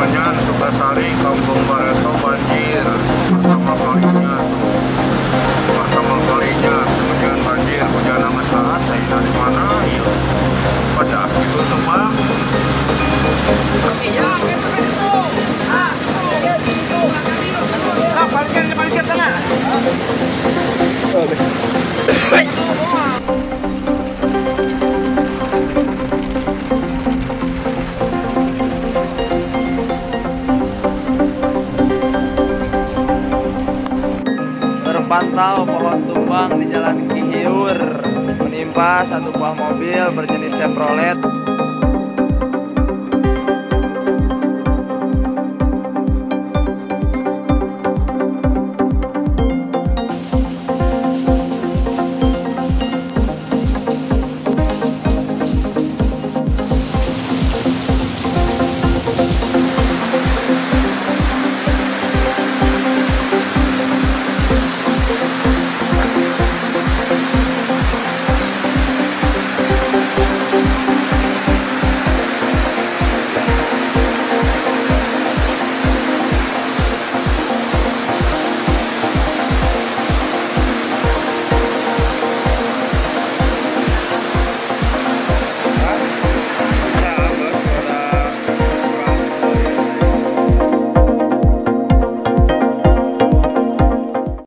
Menyan, Sukasari, Kampung Bareto banjir. Pertama kalinya tuh. Pertama kalinya kemudian banjir. Hujan amat saat saya dari mana ya pada itu semua Terpantau pohon tumbang di Jalan Kihiur menimpa satu buah mobil berjenis Chevrolet